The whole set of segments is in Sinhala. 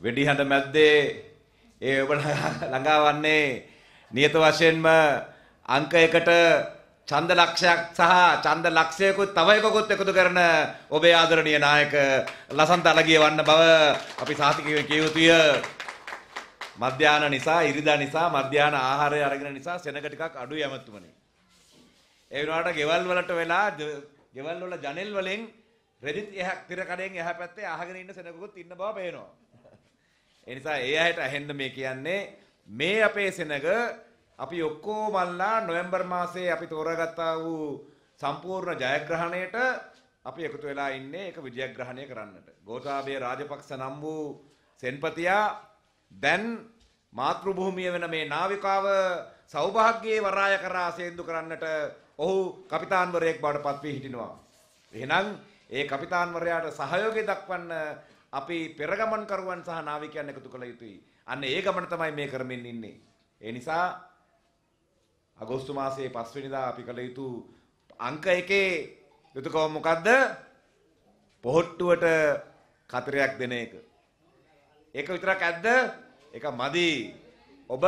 වෙඩි හඳ මැද්දේ ඒ ඔබ ළඟා වන්නේ නියත වශයෙන්ම අංක එකට ඡන්ද ලක්ෂයක් සහ ඡන්ද ලක්ෂයකුත් තව එකකුත් එකතු කරන ඔබේ ආදරණීය නායක ලසන්ත අලගිය වන්න බව අපි සාතිකයෙන් කිය යුතුය. මධ්‍යාන නිසා ඉරිදා නිසා මධ්‍යාන ආහාරය අරගෙන නිසා සෙනග ටිකක් අඩුයි ඇමතුමනි. ඒ වෙනාට ගෙවල් වලට වෙලා ගෙවල් වල ජනෙල් වලින් රෙදිත් එහා තිර කඩෙන් එහා පැත්තේ අහගෙන ඉන්න සෙනගකුත් ඉන්න බව පේනවා. ඒ නිසා ඒ අයට ඇහෙන්න මේ කියන්නේ මේ අපේ සෙනග අපි ඔක්කොමල්ලා නොවැම්බර් මාසයේ අපි තෝරාගත්තා වූ සම්පූර්ණ ජයග්‍රහණයට අපි එකතු වෙලා ඉන්නේ ඒක විජයග්‍රහණය කරන්නට. ගෝඨාභය රාජපක්ෂ නම් වූ සෙන්පතියා දැන් මාතෘ භූමිය වෙන මේ නාවිකාව සෞභාග්‍යයේ වරාය කරා සේන්දු කරන්නට ඔහු කපිතාන්වරයෙක් බවට පත් වී හිටිනවා. එහෙනම් ඒ කපිතාන්වරයාට සහයෝගය දක්වන්න අපි පෙරගමන් කරුවන් සහ නාවිකයන් එකතු කළ යුතුයි. අන්න ඒ ගමන තමයි මේ කරමින් ඉන්නේ. ඒ නිසා අගෝස්තු මාසයේ 5 වෙනිදා අපි කළ යුතු අංක 1 යුතුයකම මොකද්ද? පොහොට්ටුවට කතරයක් දෙන එක. ඒක විතරක් ඇද්ද? ඒක මදි. ඔබ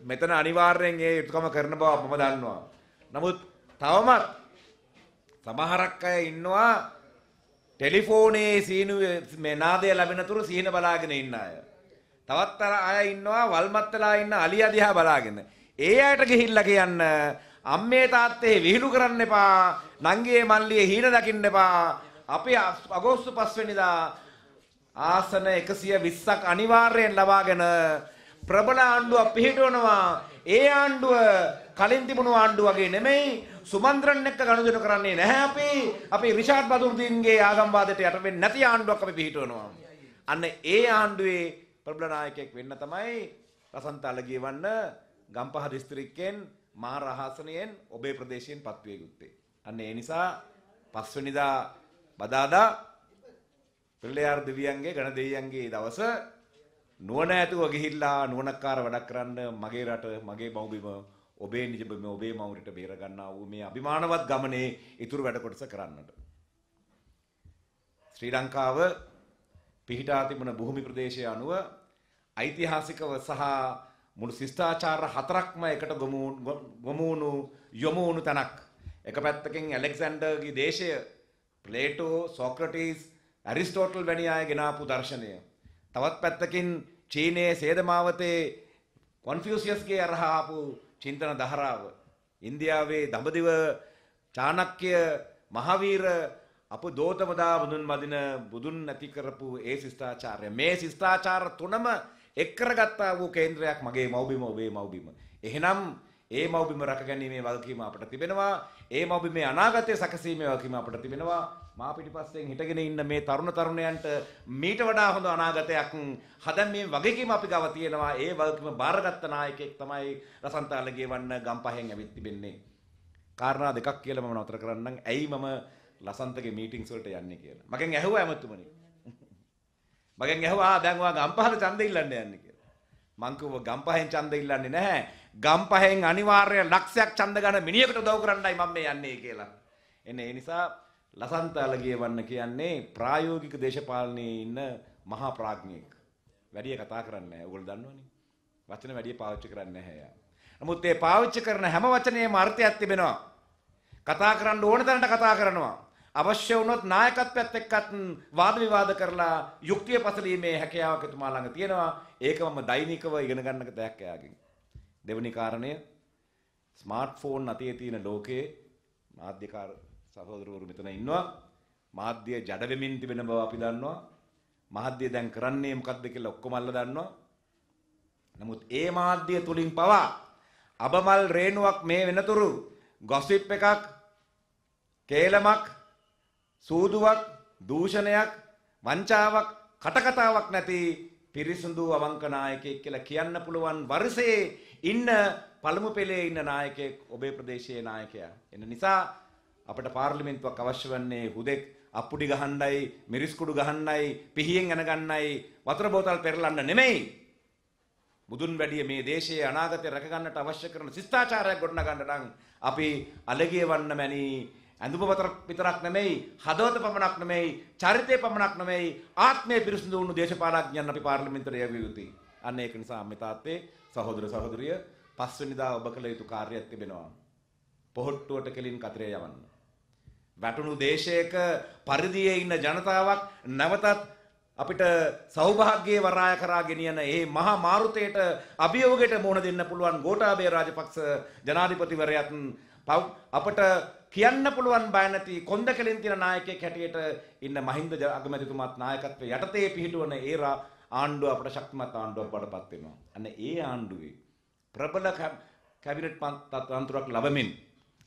මෙතන අනිවාර්යෙන් ඒ යුතුයකම කරන බව මම දන්නවා. නමුත් තවමත් සමහරක් අය ඉන්නවා ටෙලිෆෝනයේ සීනු මේ නාදය ලැබෙන තුරු සීන බලාගෙන ඉන්න අය. තවත් අය ඉන්නවා වල්මත් වෙලා ඉන්න අලියා දිහා බලාගෙන. ඒ අයට ගිහිල්ලා කියන්න අම්මේ තාත්තේ විහිළු කරන්න එපා. නංගියේ මල්ලියේ හීන දකින්න එපා. අපි අගෝස්තු 5 වෙනිදා ආසන 120ක් අනිවාර්යෙන් ලබාගෙන ප්‍රබල ආණ්ඩුවක් පිහිටවනවා. ඒ ආණ්ඩුව කලින් තිබුණු ආණ්ඩුව වගේ නෙමෙයි සුමන්ද්‍රන් එක්ක ගනුදෙනු කරන්නේ නැහැ අපි. අපි රිෂාඩ් බදුර්දීන්ගේ ආගම්වාදයට යට වෙන්නේ නැති ආණ්ඩුවක් අපි පිහිටවනවා. අන්න ඒ ආණ්ඩුවේ ප්‍රබල නායකයෙක් වෙන්න තමයි රසන්ත අලගිය වන්න ගම්පහ දිස්ත්‍රික්කයෙන් මහා රහසනයෙන් ඔබේ ප්‍රදේශයෙන් පත්විය යුත්තේ. අන්න ඒ නිසා පස්වෙනිදා බදාදා පිල්ලයාර දෙවියන්ගේ ගණ දෙවියන්ගේ දවස නුවණ ඇතුව ගිහිල්ලා නුවණකාර වැඩක් කරන්න මගේ රට මගේ මව්බිම ඔබේ නිජබිම ඔබේ මවුරට බේර ගන්නා වූ මේ අභිමානවත් ගමනේ ඉතුරු වැඩ කොටස කරන්නට. ශ්‍රී ලංකාව පිහිටා තිබුණ භූමි ප්‍රදේශය අනුව ඓතිහාසිකව සහ මුළු ශිෂ්ටාචාර හතරක්ම එකට ගොමු වුණු යොමු වුණු තැනක්. එක පැත්තකින් ඇලෙක්සැන්ඩර්ගේ දේශය ප්ලේටෝ සොක්‍රටිස් ඇරිස්ටෝටල් වැනි අය ගෙනාපු දර්ශනය. තවත් පැත්තකින් චීනයේ සේදමාවතේ කොන්ෆියුසියස්ගේ අරහා ආපු චින්තන දහරාව. ඉන්දියාවේ දඹදිව චාණක්‍ය මහවීර අප දෝතමදා බුදුන් මදින බුදුන් නැති කරපු ඒ ශිෂ්ටාචාරය මේ ශිෂ්ටාචාර තුනම එක් කරගත්තා වූ කේන්ද්‍රයක් මගේ මව්බිම ඔබේ මව්බිම. එහෙනම් ඒ මව්බිම රැකගැනීමේ වගකීම අපට තිබෙනවා. ඒ මව්බිමේ අනාගතය සැකසීමේ වගකීම අපට තිබෙනවා. මා පිටිපස්සෙන් හිටගෙන ඉන්න මේ තරුණ තරුණයන්ට මීට වඩා හොඳ අනාගතයක් හදන් මේ වගකීම අපි ගාව තියෙනවා. ඒ වගකීම බාරගත්ත නායකයෙක් තමයි රසන්තාලගේ වන්න ගම්පහෙන් ඇවිත් තිබෙන්නේ. කාරණා දෙකක් කියලා මම නතර කරන්නම්. ඇයි මම ලසන්තගේ මීටින්ස් වලට යන්නේ කියලා. මගෙන් ඇහුවා ඇමතුමනි. මගෙන් ඇහුවා දැන් ඔයා ගම්පහට ඡන්ද ඉල්ලන්න යන්නේ කියලා. මං කිව්වා ගම්පහෙන් ඡන්ද ඉල්ලන්නේ නැහැ. ගම්පහෙන් අනිවාර්ය ලක්ෂයක් ඡන්ද ගන්න මිනිහෙකුට උදව් කරන්නයි මම මේ යන්නේ කියලා. එන්නේ ඒ නිසා ලසන්ත අලගිය වන්න කියන්නේ ප්‍රායෝගික දේශපාලනයේ ඉන්න මහා ප්‍රඥෙක්. වැඩි කතා කරන්නේ නැහැ. ඔයගොල්ලෝ දන්නවනේ. වචන වැඩි පාවිච්චි කරන්නේ නැහැ යා. නමුත් ඒ පාවිච්චි කරන හැම වචනයේම අර්ථයක් තිබෙනවා. කතා කරන්න ඕන තැනට කතා කරනවා. අවශ්‍ය වුණොත් නායකත්වයත් එක්කත් වාද විවාද කරලා යුක්තිය පසලීමේ හැකියාවක් එතුමා ළඟ තියෙනවා. ඒක මම දෛනිකව ඉගෙන ගන්නක දෙයක් එයාගෙන්. දෙවනි කාරණය ස්මාර්ට්ෆෝන් අතේ තියෙන ලෝකයේ මාධ්‍යකාර සහෝදරවරු මෙතන ඉන්නවා. මාධ්‍ය ජඩ වෙමින් තිබෙන බව අපි දන්නවා. මාධ්‍ය දැන් කරන්නේ මොකද්ද කියලා ඔක්කොමල්ල දන්නවා. නමුත් ඒ මාධ්‍ය තුලින් පවා අබමල් රේණුවක් මේ වෙනතුරු ගොසිප් එකක් කේලමක් සූදුවක් දූෂණයක් වංචාවක් කටකතාවක් නැති පිරිසුදු අවංක නායකයෙක් කියලා කියන්න පුළුවන් වර්ෂයේ ඉන්න පළමු පෙළේ ඉන්න නායකයෙක් ඔබේ ප්‍රදේශයේ නායකයා. එන නිසා අපට පාර්ලිමේන්තුවක් අවශ්‍ය වන්නේ හුදෙක් අප්පුඩි ගහන්නයි, මිරිස් කුඩු ගහන්නයි, පිහියෙන් යන ගන්නයි, වතුර බෝතල් පෙරලන්න නෙමෙයි. බුදුන් වැඩිය මේ දේශයේ අනාගතය රැක ගන්නට අවශ්‍ය කරන ශිෂ්ටාචාරයක් ගොඩනගන්න නම් අපි අලගිය වන්න මැනි ඇඳුම විතරක් නෙමෙයි හදවත පමණක් නෙමෙයි චරිතය පමණක් නෙමෙයි ආත්මය පිරිසිදු වුණු දේශපාලඥයන් අපි පාර්ලිමේන්තුවට යවිය යුතුයි. අන්න ඒක නිසා අම්මේ තාත්තේ සහෝදර සහෝදරිය පස්වෙනිදා ඔබ කළ යුතු කාර්යයක් තිබෙනවා. පොහොට්ටුවට කෙලින් කතරේ යවන්න. වැටුණු දේශයක පරිදියේ ඉන්න ජනතාවක් නැවතත් අපිට සෞභාග්‍යයේ වරාය කරා ගෙනියන ඒ මහා මාරුතයට අභියෝගයට මුහුණ දෙන්න පුළුවන් ගෝඨාභය රාජපක්ෂ ජනාධිපතිවරයාත් අපට කියන්න පුළුවන් බය නැති කොන්ද කෙලින් තියෙන නායකයෙක් හැටියට ඉන්න මහින්ද අගමැතිතුමාත් නායකත්වයේ යටතේ පිහිටවන ඒ ආණ්ඩුව අපට ශක්තිමත් ආණ්ඩුවක් බවටපත් වෙනවා. අන්න ඒ ආණ්ඩුවේ ප්‍රබල කැබිනට් තන්ත්‍රයක් ලැබමින්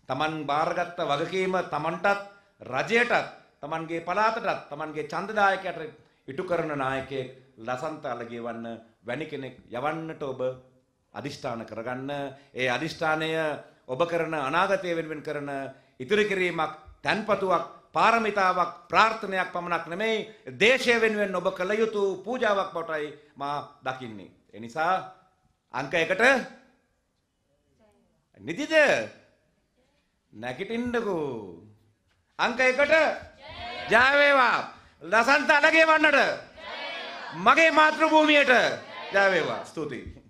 Taman බාරගත්ත වගකීම Tamanටත් රජයටත් Tamanගේ පළාතටත් Tamanගේ ඡන්දදායකයට ඉටු කරන නායකයෙක් ලසන්ත අලගියවන්න වැනි කෙනෙක් යවන්නට ඔබ අදිෂ්ඨාන කරගන්න ඒ අදිෂ්ඨානය ඔබ කරන අනාගතය වෙනුවෙන් කරන ඉතිරි කිරීමක් තන්පතුවක් පාරමිතාවක් ප්‍රාර්ථනයක් පමණක් නෙමෙයි දේශය වෙනුවෙන් ඔබ කළ යුතු පූජාවක් බවටයි මා දකින්නේ. ඒ නිසා අංක 1ට නිදිද? නැගිටින්නකෝ. අංක 1ට ජය වේවා. ලසන්ත අලගේ වන්නට. මගේ මාතෘ භූමියට ජය වේවා. ස්තුතියි.